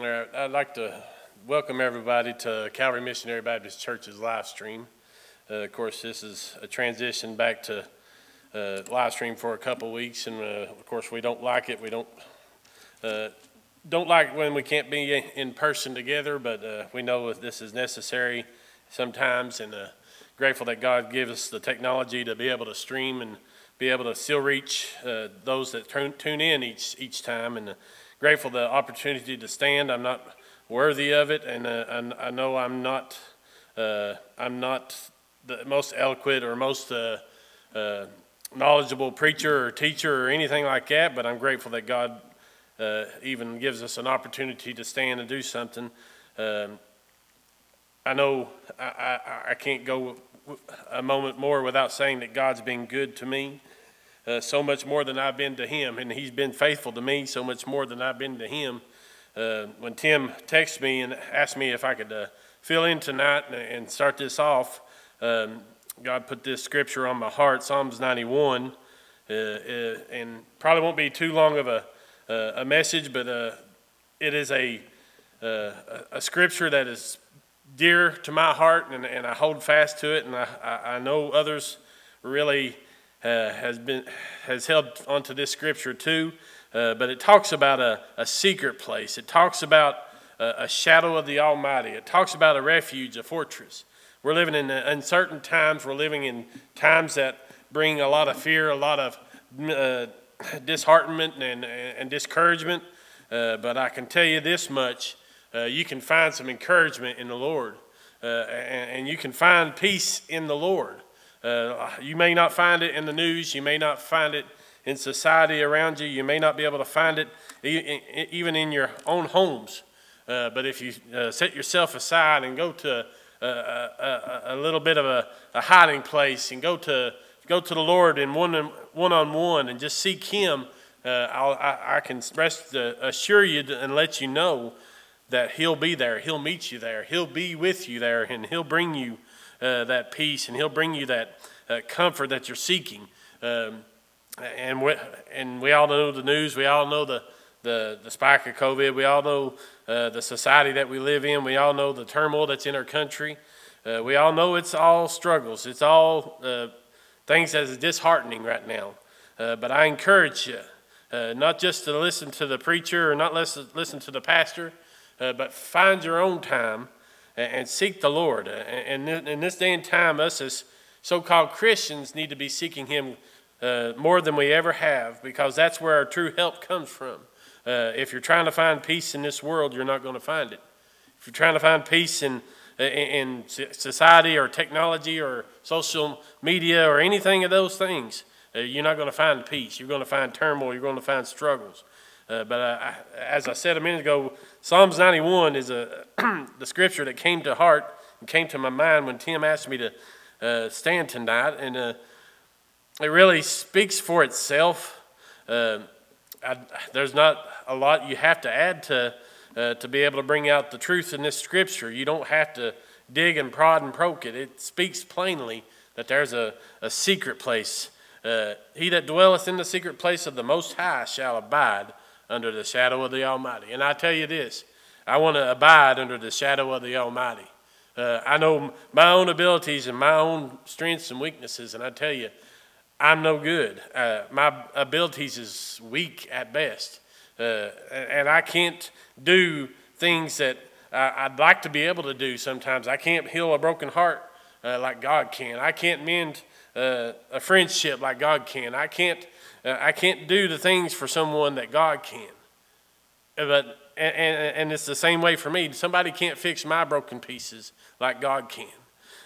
All right, I'd like to welcome everybody to Calvary Missionary Baptist Church's live stream. Uh, of course, this is a transition back to uh, live stream for a couple weeks, and uh, of course, we don't like it. We don't uh, don't like when we can't be in person together, but uh, we know that this is necessary sometimes, and uh, grateful that God gives us the technology to be able to stream and be able to still reach those that tune, in each each time, and grateful the opportunity to stand. I'm not worthy of it, and uh, I, I know I'm not uh, I'm not the most eloquent or most uh, uh, knowledgeable preacher or teacher or anything like that, but I'm grateful that God uh, even gives us an opportunity to stand and do something. Um, I know I, I, I, can't go a moment more without saying that God's been good to me, uh, so much more than I've been to Him, and He's been faithful to me so much more than I've been to Him. Uh, when Tim texted me and asked me if I could uh, fill in tonight and, start this off, um, God put this scripture on my heart, Psalms 91, uh, uh, and probably won't be too long of a uh, a message, but it is a, a scripture that is dear to my heart, and, and I hold fast to it, and I, I know others really uh, has been has held onto this scripture too. Uh, but it talks about a, a secret place. It talks about a, a, shadow of the Almighty. It talks about a refuge, a fortress. We're living in uncertain times. We're living in times that bring a lot of fear, a lot of uh, disheartenment and, and discouragement, uh, but I can tell you this much uh, you can find some encouragement in the Lord, uh, and, and, you can find peace in the Lord. Uh, you may not find it in the news, you may not find it in society around you, you may not be able to find it even in your own homes. Uh, but if you uh, set yourself aside and go to a, a, a, little bit of a, a hiding place and go to go to the Lord in one one on one and just seek Him, uh, I, I can rest uh, assure you and let you know that He'll be there. He'll meet you there. He'll be with you there, and He'll bring you uh, that peace and He'll bring you that uh, comfort that you're seeking. Um, and we, and we all know the news. We all know the the, the spike of COVID. We all know uh, the society that we live in. We all know the turmoil that's in our country. Uh, we all know it's all struggles. It's all uh, things that is disheartening right now. Uh, but I encourage you uh, not just to listen to the preacher or not listen, listen to the pastor, uh, but find your own time and, seek the Lord. And in this day and time, us as so called Christians need to be seeking Him uh, more than we ever have because that's where our true help comes from. Uh, if you're trying to find peace in this world, you're not going to find it. If you're trying to find peace in in society or technology or social media or anything of those things, uh, you're not going to find peace. You're going to find turmoil. You're going to find struggles. Uh, but uh, as I said a minute ago, Psalms 91 is a, the scripture that came to heart and came to my mind when Tim asked me to uh, stand tonight. And uh, it really speaks for itself. Uh, I, there's not a lot you have to add to uh, to be able to bring out the truth in this scripture. You don't have to dig and prod and poke it. It speaks plainly that there's a, a secret place. He that dwelleth in the secret place of the Most High shall abide under the shadow of the Almighty. And I tell you this I want to abide under the shadow of the Almighty. Uh, I know my own abilities and my own strengths and weaknesses, and I tell you, I'm no good. Uh, my abilities is weak at best. Uh, and I can't do things that I'd like to be able to do sometimes. I can't heal a broken heart uh, like God can. I can't mend uh, a friendship like God can. I can't, I can't do the things for someone that God can. But, and, and, and it's the same way for me. Somebody can't fix my broken pieces like God can.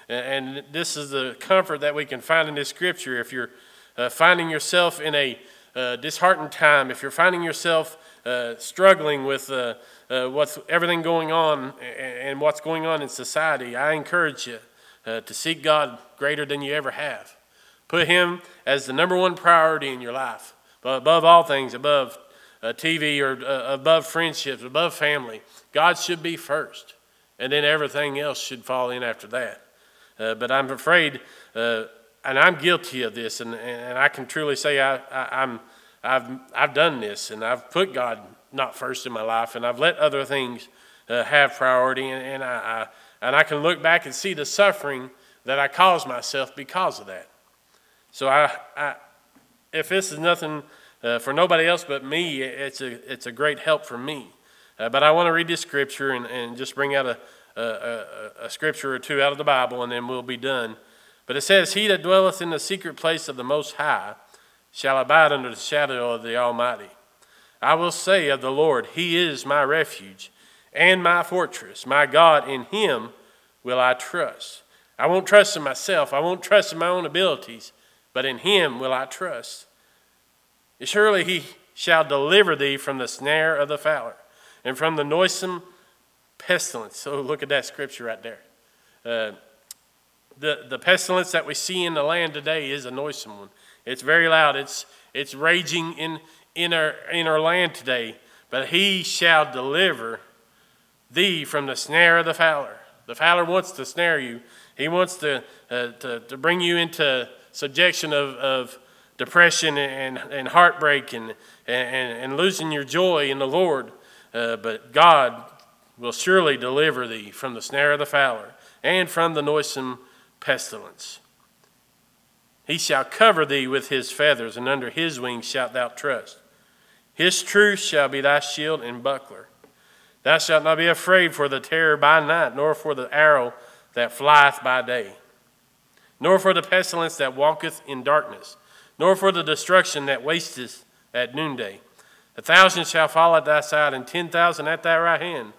And this is the comfort that we can find in this scripture. If you're uh, finding yourself in a uh, disheartened time, if you're finding yourself uh, struggling with uh, uh, what's everything going on and what's going on in society, I encourage you uh, to seek God greater than you ever have. Put Him as the number one priority in your life, but above all things, above uh, TV or above friendships, above family. God should be first, and then everything else should fall in after that. but I'm afraid, and I'm guilty of this, and, and I can truly say I, I, I'm I've, I've done this and I've put God not first in my life and I've let other things uh, have priority and, and I, I, and I can look back and see the suffering that I caused myself because of that. So I, I if this is nothing uh, for nobody else but me, it's a, it's a great help for me. Uh, but I want to read this scripture and, and just bring out a, a, a, a scripture or two out of the Bible and then we'll be done. But it says, He that dwelleth in the secret place of the Most High shall abide under the shadow of the Almighty. I will say of the Lord, He is my refuge and my fortress. My God, in Him will I trust. I won't trust in myself. I won't trust in my own abilities, but in Him will I trust. Surely He shall deliver thee from the snare of the fowler and from the noisome pestilence. So look at that scripture right there. Uh, the, the pestilence that we see in the land today is a noisome one. It's very loud. It's, it's raging in, in, our, in our land today. But he shall deliver thee from the snare of the fowler. The fowler wants to snare you. He wants to, uh, to, to bring you into subjection of, of depression and, and heartbreak and, and, and losing your joy in the Lord. Uh, but God will surely deliver thee from the snare of the fowler and from the noisome pestilence. He shall cover thee with his feathers, and under his wings shalt thou trust. His truth shall be thy shield and buckler. Thou shalt not be afraid for the terror by night, nor for the arrow that flieth by day, nor for the pestilence that walketh in darkness, nor for the destruction that wasteth at noonday. A thousand shall fall at thy side, and ten thousand at thy right hand,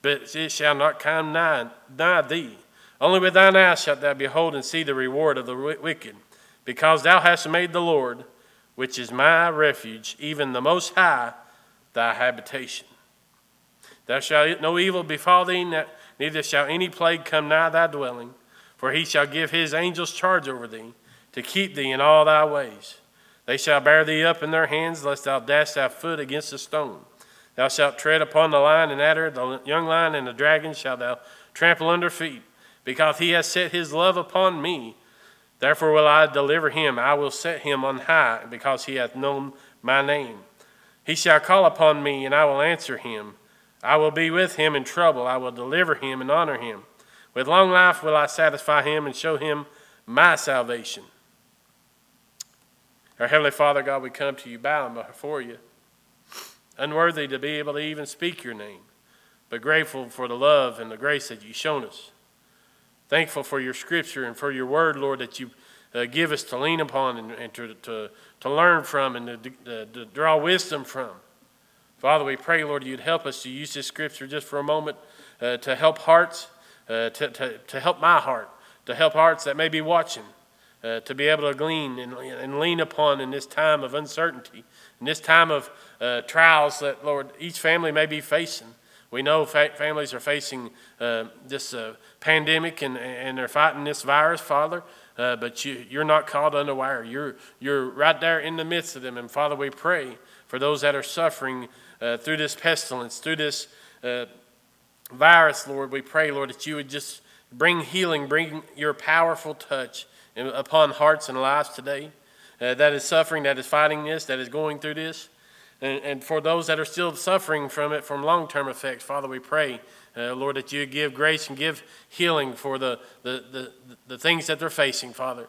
but it shall not come nigh, nigh thee. Only with thine eyes shalt thou behold and see the reward of the wicked, because thou hast made the Lord, which is my refuge, even the Most High, thy habitation. Thou shalt no evil befall thee, neither shall any plague come nigh thy dwelling, for he shall give his angels charge over thee, to keep thee in all thy ways. They shall bear thee up in their hands, lest thou dash thy foot against a stone. Thou shalt tread upon the lion and adder, the young lion and the dragon shalt thou trample under feet because he has set his love upon me. Therefore will I deliver him. I will set him on high, because he hath known my name. He shall call upon me, and I will answer him. I will be with him in trouble. I will deliver him and honor him. With long life will I satisfy him and show him my salvation. Our Heavenly Father, God, we come to you bowing before you, unworthy to be able to even speak your name, but grateful for the love and the grace that you've shown us. Thankful for your scripture and for your word, Lord, that you uh, give us to lean upon and, and to, to, to learn from and to, to, to draw wisdom from. Father, we pray, Lord, you'd help us to use this scripture just for a moment uh, to help hearts, uh, to, to, to help my heart, to help hearts that may be watching, uh, to be able to glean and, and lean upon in this time of uncertainty, in this time of uh, trials that, Lord, each family may be facing. We know fa families are facing uh, this uh, pandemic and, and they're fighting this virus, Father, uh, but you, you're not called unaware. You're, you're right there in the midst of them. And Father, we pray for those that are suffering uh, through this pestilence, through this uh, virus, Lord. We pray, Lord, that you would just bring healing, bring your powerful touch upon hearts and lives today uh, that is suffering, that is fighting this, that is going through this. And, and for those that are still suffering from it, from long term effects, Father, we pray, uh, Lord, that you give grace and give healing for the, the, the, the things that they're facing, Father.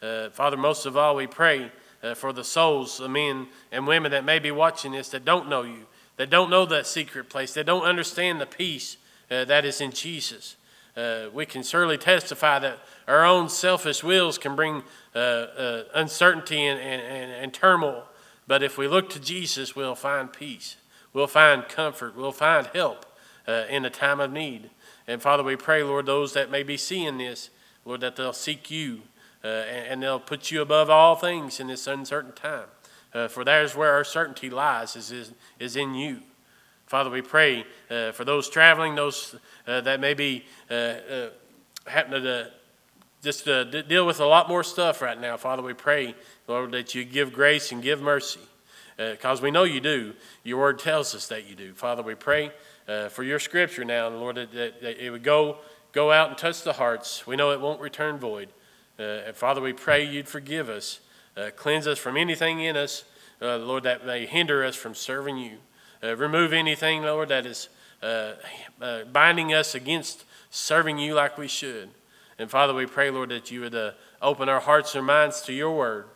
Uh, Father, most of all, we pray uh, for the souls of men and women that may be watching this that don't know you, that don't know that secret place, that don't understand the peace uh, that is in Jesus. Uh, we can surely testify that our own selfish wills can bring uh, uncertainty and, and, and, and turmoil. But if we look to Jesus, we'll find peace. We'll find comfort. We'll find help uh, in a time of need. And Father, we pray, Lord, those that may be seeing this, Lord, that they'll seek you uh, and, they'll put you above all things in this uncertain time. Uh, for there's where our certainty lies, is, is, is in you. Father, we pray uh, for those traveling, those uh, that may be uh, having to just deal with a lot more stuff right now. Father, we pray Lord, that you give grace and give mercy, because uh, we know you do. Your word tells us that you do. Father, we pray uh, for your scripture now, Lord, that, that, that, it would go, go out and touch the hearts. We know it won't return void. Uh, and Father, we pray you'd forgive us, uh, cleanse us from anything in us uh, Lord, that may hinder us from serving you. Uh, remove anything, Lord, that is uh, uh, binding us against serving you like we should. And Father, we pray, Lord, that you would uh, open our hearts and minds to your word.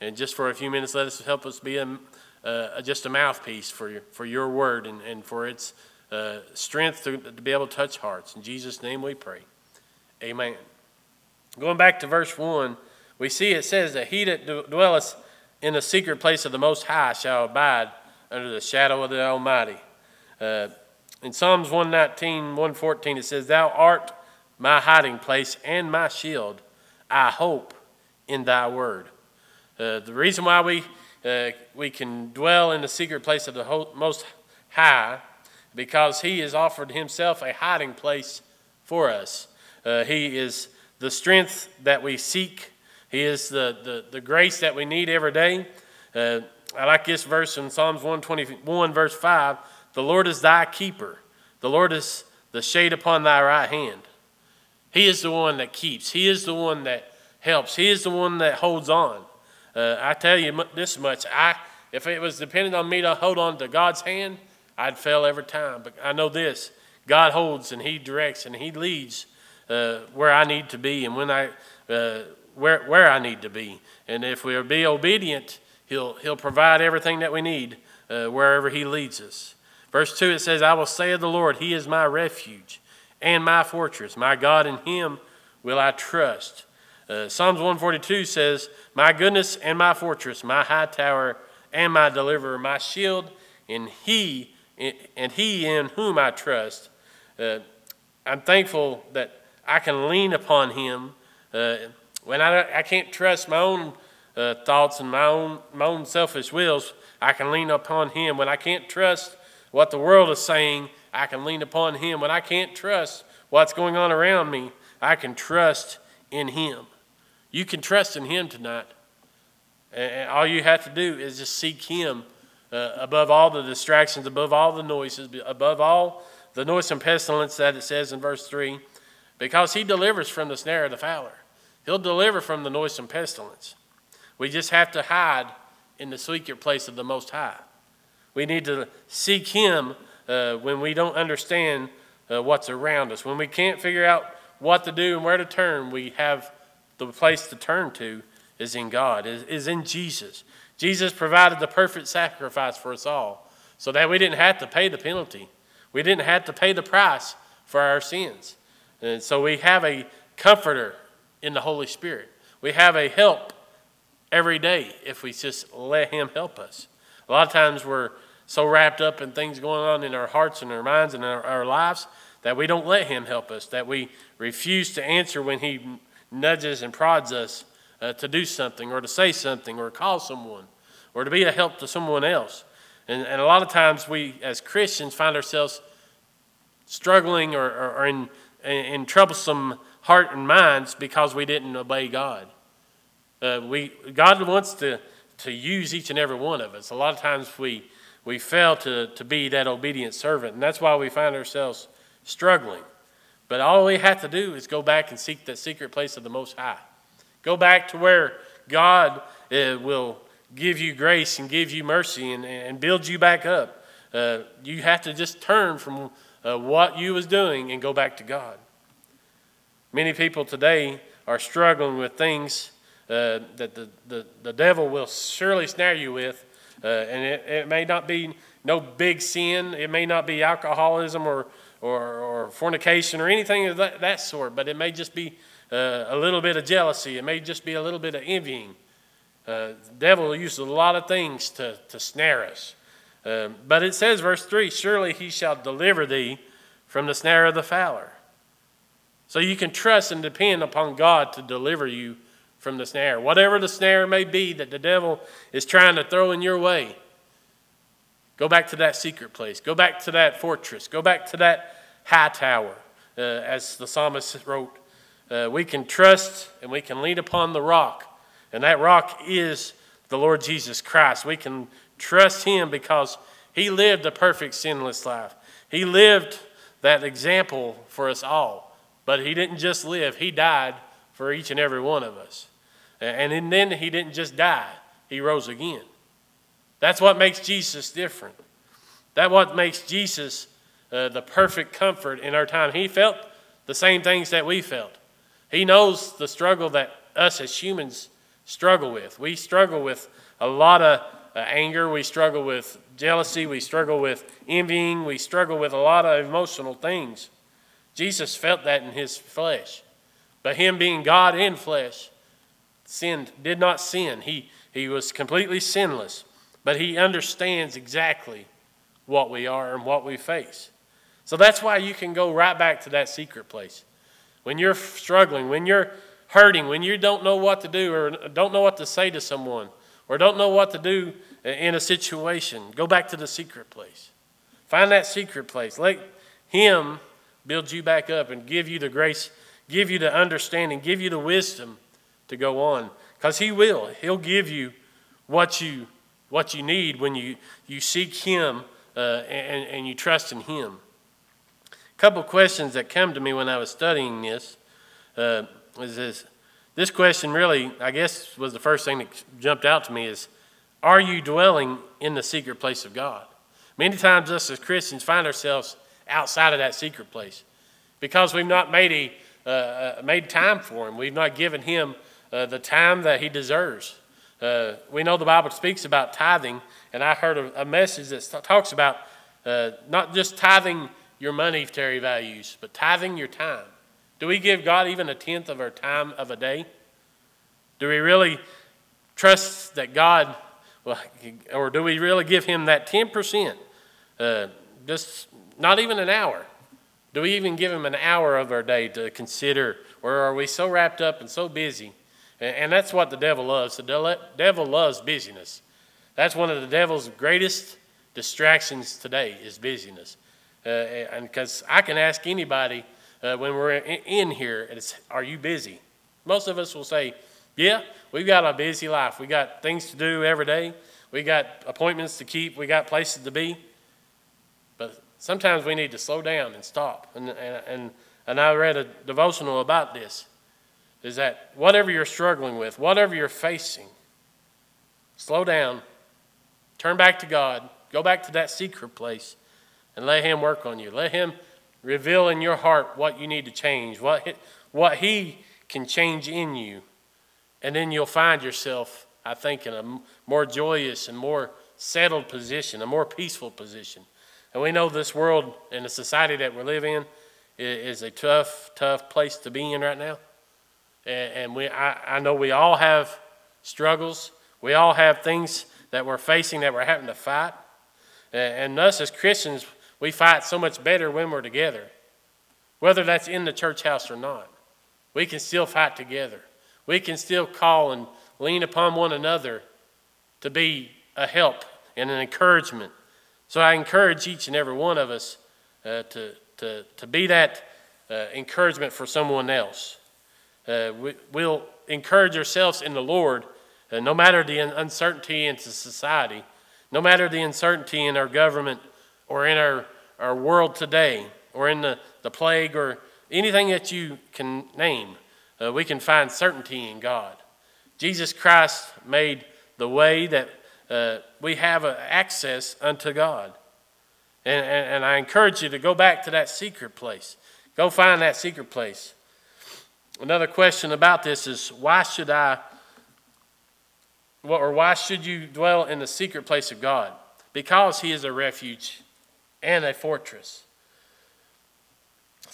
And just for a few minutes, let us help us be a, just a mouthpiece for your, for your word and, and for its strength to, to be able to touch hearts. In Jesus' name we pray. Amen. Going back to verse 1, we see it says that he that dwelleth in the secret place of the Most High shall abide under the shadow of the Almighty. Uh, in Psalms 119, 114, it says, Thou art my hiding place and my shield. I hope in thy word. Uh, the reason why we, uh, we can dwell in the secret place of the Most High, because he has offered himself a hiding place for us. Uh, he is the strength that we seek. He is the, the, the grace that we need every day. Uh, I like this verse in Psalms 121, verse 5 The Lord is thy keeper, the Lord is the shade upon thy right hand. He is the one that keeps, He is the one that helps, He is the one that holds on. Uh, I tell you this much I, if it was dependent on me to hold on to God's hand, I'd fail every time. But I know this God holds and He directs and He leads uh, where I need to be and when I, uh, where, where I need to be. And if we'll be obedient, He'll, he'll provide everything that we need uh, wherever He leads us. Verse 2 it says, I will say of the Lord, He is my refuge and my fortress. My God, in Him will I trust. Uh, Psalms 142 says, My goodness and my fortress, my high tower and my deliverer, my shield, and He, and He in whom I trust. Uh, I'm thankful that I can lean upon Him uh, when I, I can't trust my own uh, thoughts and my own, my own selfish wills, I can lean upon Him. When I can't trust what the world is saying, I can lean upon Him. When I can't trust what's going on around me, I can trust in Him. You can trust in Him tonight. And all you have to do is just seek Him uh, above all the distractions, above all the noises, above all the noise and pestilence that it says in verse 3, because He delivers from the snare of the fowler. He'll deliver from the noisome pestilence. We just have to hide in the secret place of the Most High. We need to seek Him uh, when we don't understand uh, what's around us. When we can't figure out what to do and where to turn, we have the place to turn to is in God, is, is in Jesus. Jesus provided the perfect sacrifice for us all so that we didn't have to pay the penalty. We didn't have to pay the price for our sins. And so we have a comforter in the Holy Spirit. We have a help every day if we just let Him help us. A lot of times we're so wrapped up in things going on in our hearts and our minds and our, our lives that we don't let Him help us, that we refuse to answer when He nudges and prods us uh, to do something or to say something or call someone or to be a help to someone else. And, and a lot of times we, as Christians, find ourselves struggling or, or, or in, in troublesome heart and minds because we didn't obey God. Uh, we, God wants to, to use each and every one of us. A lot of times we, we fail to, to be that obedient servant, and that's why we find ourselves struggling. But all we have to do is go back and seek that secret place of the Most High. Go back to where God uh, will give you grace and give you mercy and, and build you back up. Uh, you have to just turn from uh, what you was doing and go back to God. Many people today are struggling with things uh, that the, the, the devil will surely snare you with. Uh, and it, it may not be no big sin, it may not be alcoholism or, or, or fornication or anything of that, that sort, but it may just be uh, a little bit of jealousy, it may just be a little bit of envying. Uh, the devil uses a lot of things to, to snare us. Um, but it says, verse 3 Surely he shall deliver thee from the snare of the fowler. So you can trust and depend upon God to deliver you from the snare. Whatever the snare may be that the devil is trying to throw in your way, go back to that secret place. Go back to that fortress. Go back to that high tower, uh, as the psalmist wrote. Uh, we can trust and we can lean upon the rock, and that rock is the Lord Jesus Christ. We can trust Him because He lived a perfect, sinless life. He lived that example for us all. But He didn't just live, He died for each and every one of us. And then he didn't just die, he rose again. That's what makes Jesus different. That's what makes Jesus uh, the perfect comfort in our time. He felt the same things that we felt. He knows the struggle that us as humans struggle with. We struggle with a lot of uh, anger, we struggle with jealousy, we struggle with envying, we struggle with a lot of emotional things. Jesus felt that in his flesh. But him being God in flesh, sinned, did not sin. He, he was completely sinless, but he understands exactly what we are and what we face. So that's why you can go right back to that secret place. When you're struggling, when you're hurting, when you don't know what to do or don't know what to say to someone or don't know what to do in a situation, go back to the secret place. Find that secret place. Let Him build you back up and give you the grace, give you the understanding, give you the wisdom to go on. Because He will. He'll give you what you, what you need when you, you seek Him uh, and, and you trust in Him. A couple questions that come to me when I was studying this uh, is this. This question really, I guess, was the first thing that jumped out to me is, are you dwelling in the secret place of God? Many times us as Christians find ourselves outside of that secret place because we've not made, a, uh, uh, made time for him. We've not given him uh, the time that he deserves. Uh, we know the Bible speaks about tithing, and I heard a, a message that talks about uh, not just tithing your monetary values, but tithing your time. Do we give God even a tenth of our time of a day? Do we really trust that God, well, or do we really give Him that 10%? Uh, just not even an hour. Do we even give Him an hour of our day to consider, or are we so wrapped up and so busy? And, that's what the devil loves. The devil loves busyness. That's one of the devil's greatest distractions today is busyness. Uh, and because I can ask anybody uh, when we're in here, it's, are you busy? Most of us will say, yeah, we've got a busy life. We got things to do every day. We got appointments to keep. We got places to be. But sometimes we need to slow down and stop. And, and, and, I read a devotional about this, is that whatever you're struggling with, whatever you're facing, slow down, turn back to God, go back to that secret place, and let Him work on you. Let Him reveal in your heart what you need to change, what, what He can change in you. And then you'll find yourself, I think, in a more joyous and more settled position, a more peaceful position. And we know this world and the society that we live in is a tough, tough place to be in right now. And we, I, I know we all have struggles. We all have things that we're facing that we're having to fight. And us as Christians, we fight so much better when we're together. Whether that's in the church house or not, we can still fight together. We can still call and lean upon one another to be a help and an encouragement. So I encourage each and every one of us uh, to, to, to be that uh, encouragement for someone else. Uh, we, will encourage ourselves in the Lord, uh, no matter the uncertainty in society, no matter the uncertainty in our government or in our, our world today, or in the, the plague, or anything that you can name uh, we can find certainty in God. Jesus Christ made the way that uh, we have access unto God. And, and, and I encourage you to go back to that secret place. Go find that secret place. Another question about this is why should I, or why should you dwell in the secret place of God? Because He is a refuge and a fortress.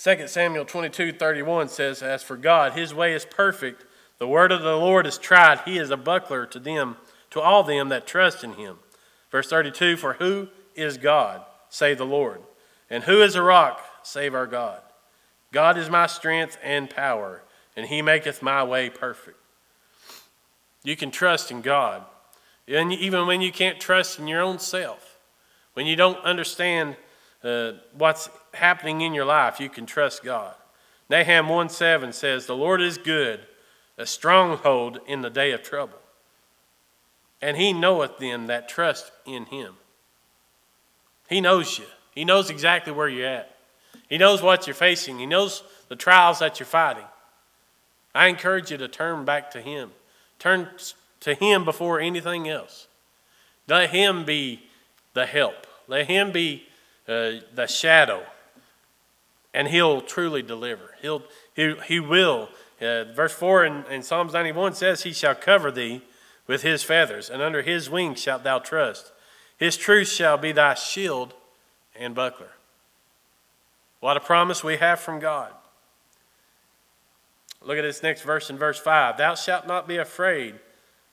2 Samuel 22 31 says, As for God, his way is perfect. The word of the Lord is tried. He is a buckler to them, to all them that trust in him. Verse 32 For who is God, save the Lord? And who is a rock, save our God? God is my strength and power, and he maketh my way perfect. You can trust in God. And even when you can't trust in your own self, when you don't understand uh, what's happening in your life, you can trust God. Nahum 1 7 says, The Lord is good, a stronghold in the day of trouble. And he knoweth them that trust in him. He knows you. He knows exactly where you're at. He knows what you're facing. He knows the trials that you're fighting. I encourage you to turn back to him. Turn to him before anything else. Let him be the help. Let him be uh, the shadow. And he'll truly deliver. He'll, he, he will. Uh, verse 4 in, in Psalms 91 says, He shall cover thee with his feathers, and under his wings shalt thou trust. His truth shall be thy shield and buckler. What a promise we have from God. Look at this next verse in verse 5. Thou shalt not be afraid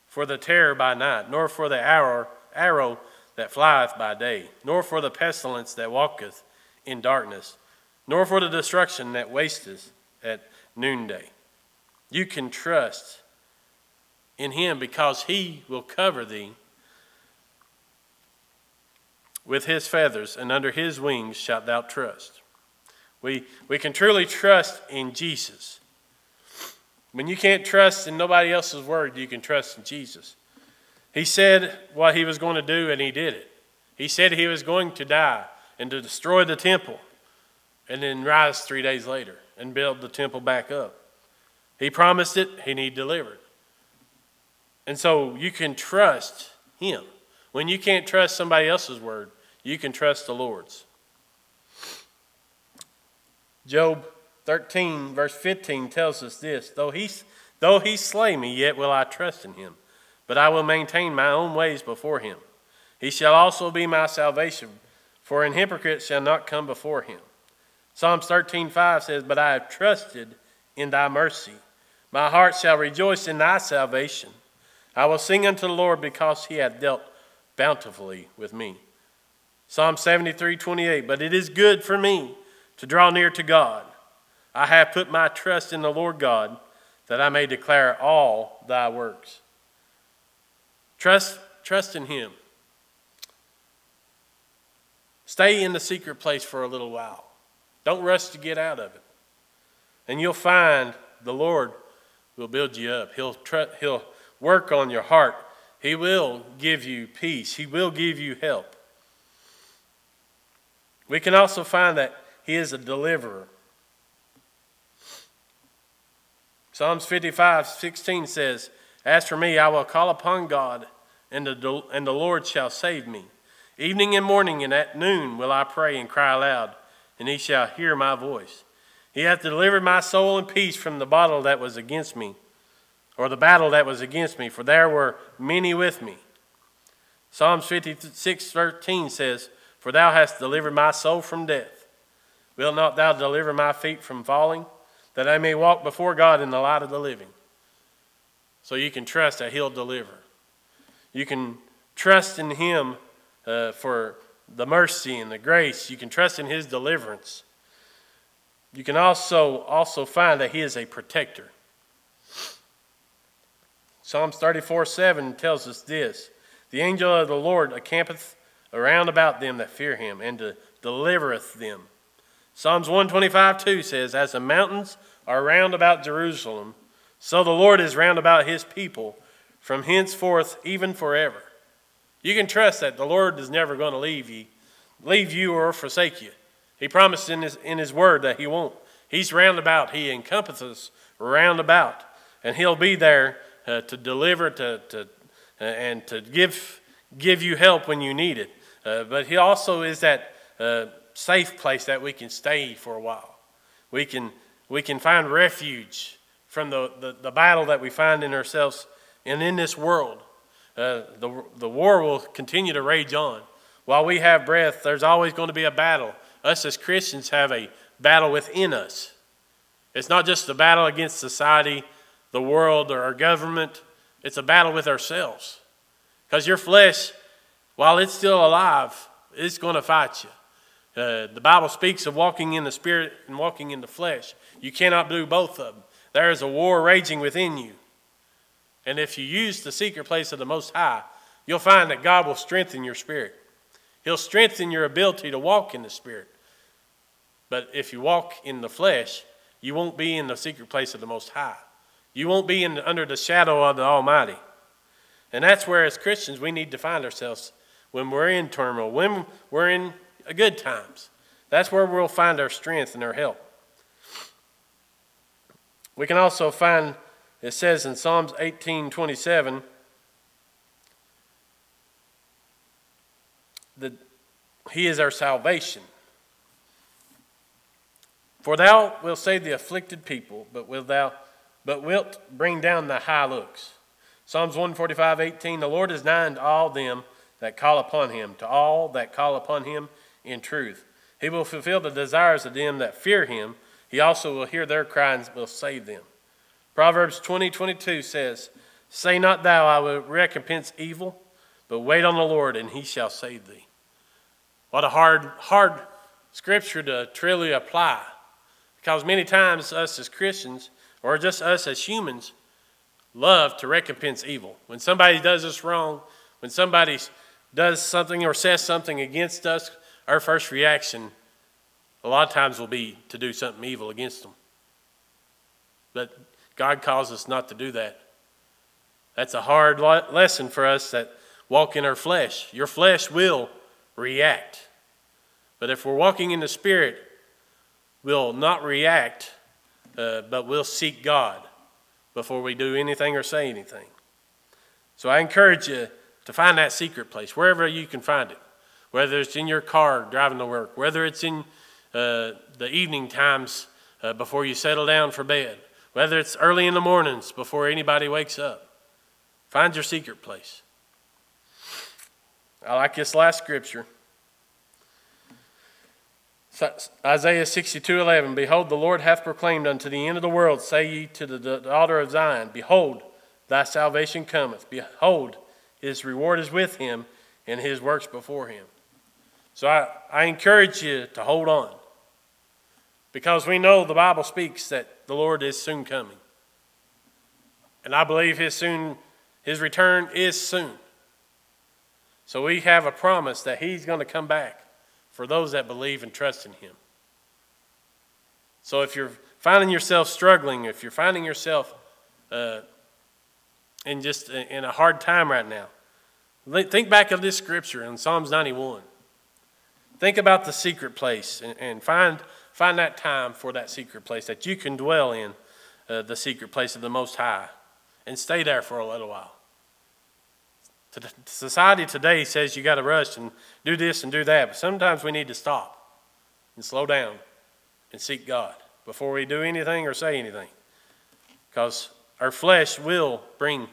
for the terror by night, nor for the arrow, arrow that flieth by day, nor for the pestilence that walketh in darkness, nor for the destruction that wasteth at noonday. You can trust in him because he will cover thee with his feathers, and under his wings shalt thou trust. We, we can truly trust in Jesus. When you can't trust in nobody else's word, you can trust in Jesus. He said what he was going to do, and he did it. He said he was going to die and to destroy the temple and then rise three days later and build the temple back up. He promised it, and he delivered. And so you can trust him. When you can't trust somebody else's word, you can trust the Lord's. Job 13, verse 15 tells us this though he, though he slay me, yet will I trust in him, but I will maintain my own ways before him. He shall also be my salvation, for an hypocrite shall not come before him. Psalms 13, 5 says, But I have trusted in thy mercy. My heart shall rejoice in thy salvation. I will sing unto the Lord because he hath dealt bountifully with me. Psalm 73, 28, But it is good for me to draw near to God. I have put my trust in the Lord God that I may declare all thy works. Trust, trust in him. Stay in the secret place for a little while. Don't rush to get out of it. And you'll find the Lord will build you up. He'll, he'll work on your heart. He will give you peace. He will give you help. We can also find that He is a deliverer. Psalms 55, 16 says, As for me, I will call upon God, and the, and the Lord shall save me. Evening and morning and at noon will I pray and cry aloud, and he shall hear my voice. He hath delivered my soul in peace from the battle that was against me, or the battle that was against me, for there were many with me. Psalms 56, 13 says, For thou hast delivered my soul from death. Will not thou deliver my feet from falling, that I may walk before God in the light of the living? So you can trust that he'll deliver. You can trust in him uh, for the mercy and the grace. You can trust in his deliverance. You can also, also find that he is a protector. Psalms 34 7 tells us this The angel of the Lord encampeth around about them that fear him, and delivereth them. Psalms 125 2 says, As the mountains are round about Jerusalem, so the Lord is round about his people from henceforth even forever. You can trust that the Lord is never going to leave you, leave you or forsake you. He promised in his, in his word that he won't. He's round about. He encompasses round about. And he'll be there uh, to deliver to, to, uh, and to give, give you help when you need it. Uh, but he also is that uh, safe place that we can stay for a while. We can, we can find refuge from the, the, the battle that we find in ourselves and in this world. Uh, the, the war will continue to rage on. While we have breath, there's always going to be a battle. Us as Christians have a battle within us. It's not just a battle against society, the world, or our government. It's a battle with ourselves. Because your flesh, while it's still alive, it's going to fight you. Uh, the Bible speaks of walking in the spirit and walking in the flesh. You cannot do both of them. There is a war raging within you. And if you use the secret place of the Most High, you'll find that God will strengthen your spirit. He'll strengthen your ability to walk in the Spirit. But if you walk in the flesh, you won't be in the secret place of the Most High. You won't be in, under the shadow of the Almighty. And that's where, as Christians, we need to find ourselves when we're in turmoil, when we're in good times. That's where we'll find our strength and our help. We can also find it says in Psalms 18 27, the, he is our salvation. For thou wilt save the afflicted people, but wilt thou but wilt bring down the high looks. Psalms 145, 18, the Lord is nigh unto all them that call upon him, to all that call upon him in truth. He will fulfill the desires of them that fear him. He also will hear their cry and will save them. Proverbs 20, 22 says, Say not thou, I will recompense evil, but wait on the Lord, and he shall save thee. What a hard, hard scripture to truly apply. Because many times, us as Christians, or just us as humans, love to recompense evil. When somebody does us wrong, when somebody does something or says something against us, our first reaction a lot of times will be to do something evil against them. But God calls us not to do that. That's a hard lesson for us that walk in our flesh. Your flesh will react. But if we're walking in the Spirit, we'll not react, uh, but we'll seek God before we do anything or say anything. So I encourage you to find that secret place, wherever you can find it, whether it's in your car driving to work, whether it's in uh, the evening times uh, before you settle down for bed, whether it's early in the mornings before anybody wakes up. Find your secret place. I like this last scripture. Isaiah 62 11, Behold, the Lord hath proclaimed unto the end of the world, say ye to the daughter of Zion, Behold, thy salvation cometh. Behold, his reward is with him, and his works before him. So I, I encourage you to hold on. Because we know the Bible speaks that the Lord is soon coming. And I believe his soon his return is soon. So we have a promise that he's going to come back for those that believe and trust in Him. So if you're finding yourself struggling, if you're finding yourself uh, in just in a hard time right now, think back of this scripture in Psalms 91. Think about the secret place and, find, find that time for that secret place that you can dwell in uh, the secret place of the Most High and stay there for a little while. Society today says you got to rush and do this and do that, but sometimes we need to stop and slow down and seek God before we do anything or say anything. Because our flesh will bring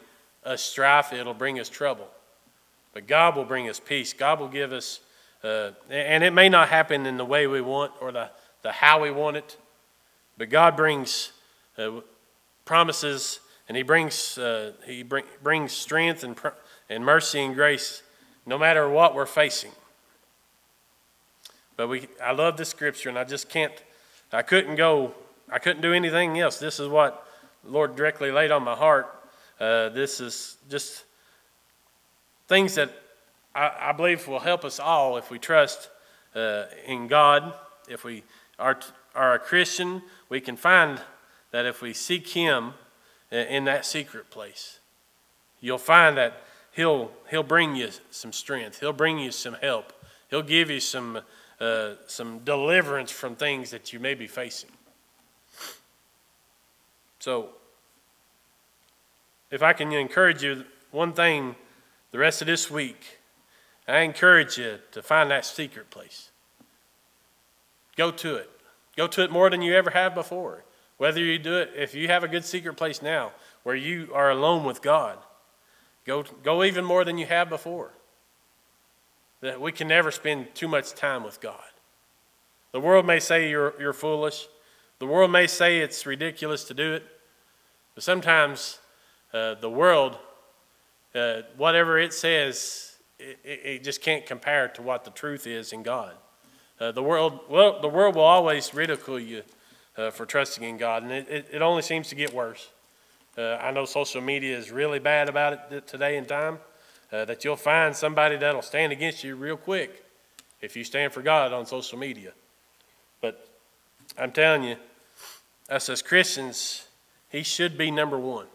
us strife, it'll bring us trouble. But God will bring us peace. God will give us, uh, and it may not happen in the way we want or the, the how we want it, but God brings uh, promises and He brings, uh, he bring, brings strength and and mercy and grace no matter what we're facing. But we, I love the scripture, and I just can't, I couldn't go, I couldn't do anything else. This is what Lord directly laid on my heart. Uh, this is just things that I, I, believe will help us all if we trust uh, in God. If we are, are a Christian, we can find that if we seek Him in that secret place, you'll find that he'll, he'll bring you some strength. He'll bring you some help. He'll give you some, uh, some deliverance from things that you may be facing. So, if I can encourage you, one thing the rest of this week, I encourage you to find that secret place. Go to it. Go to it more than you ever have before. Whether you do it, if you have a good secret place now where you are alone with God, Go, go even more than you have before. That we can never spend too much time with God. The world may say you're, you're foolish. The world may say it's ridiculous to do it. But sometimes uh, the world, uh, whatever it says, it, it, just can't compare to what the truth is in God. Uh, the world, well, the world will always ridicule you uh, for trusting in God, and it, it, it only seems to get worse. Uh, I know social media is really bad about it today in time. Uh, that you'll find somebody that'll stand against you real quick if you stand for God on social media. But I'm telling you, us as Christians, He should be number one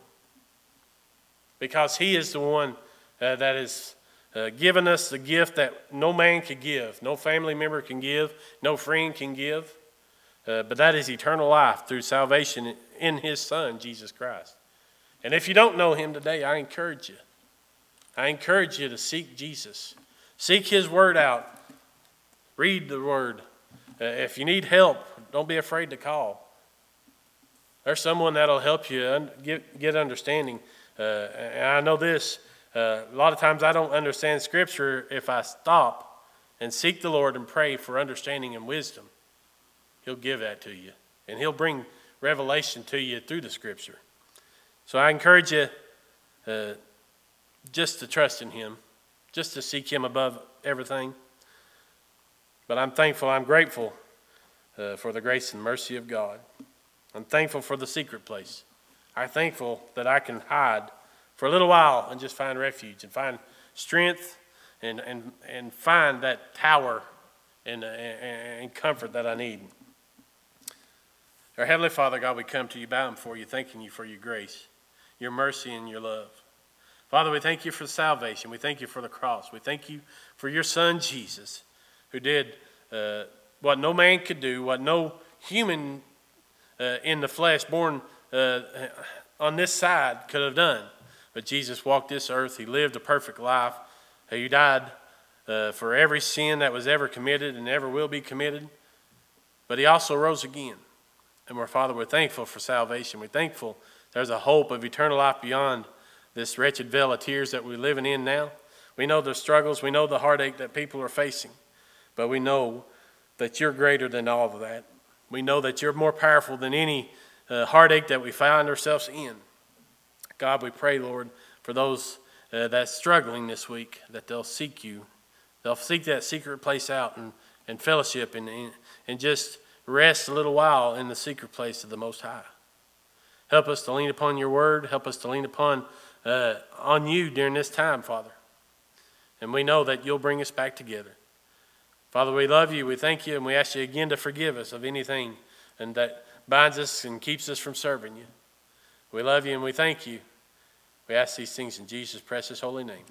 because He is the one uh, that has uh, given us the gift that no man could give, no family member can give, no friend can give. Uh, but that is eternal life through salvation in His Son, Jesus Christ. And if you don't know him today, I encourage you. I encourage you to seek Jesus. Seek His Word out. Read the Word. Uh, if you need help, don't be afraid to call. There's someone that'll help you get, get understanding. Uh, and I know this uh, a lot of times I don't understand Scripture if I stop and seek the Lord and pray for understanding and wisdom. He'll give that to you, and He'll bring revelation to you through the Scripture. So I encourage you uh, just to trust in Him, just to seek Him above everything. But I'm thankful, I'm grateful uh, for the grace and mercy of God. I'm thankful for the secret place. I'm thankful that I can hide for a little while and just find refuge and find strength and, and, and find that tower and, and, and comfort that I need. Our Heavenly Father, God, we come to you bowing before you, thanking you for your grace, your mercy, and your love. Father, we thank you for salvation. We thank you for the cross. We thank you for your Son, Jesus, who did uh, what no man could do, what no human uh, in the flesh, born uh, on this side, could have done. But Jesus walked this earth. He lived a perfect life. He died uh, for every sin that was ever committed and ever will be committed. But he also rose again. And we're, Father, we're thankful for salvation. We're thankful there's a hope of eternal life beyond this wretched veil of tears that we're living in now. We know the struggles, we know the heartache that people are facing, but we know that you're greater than all of that. We know that you're more powerful than any uh, heartache that we find ourselves in. God, we pray, Lord, for those uh, that's struggling this week, that they'll seek you. They'll seek that secret place out and, and fellowship and, and just rest a little while in the secret place of the Most High. Help us to lean upon your word. Help us to lean upon uh, on you during this time, Father. And we know that you'll bring us back together. Father, we love you. We thank you, and we ask you again to forgive us of anything and that binds us and keeps us from serving you. We love you and we thank you. We ask these things in Jesus' precious holy name.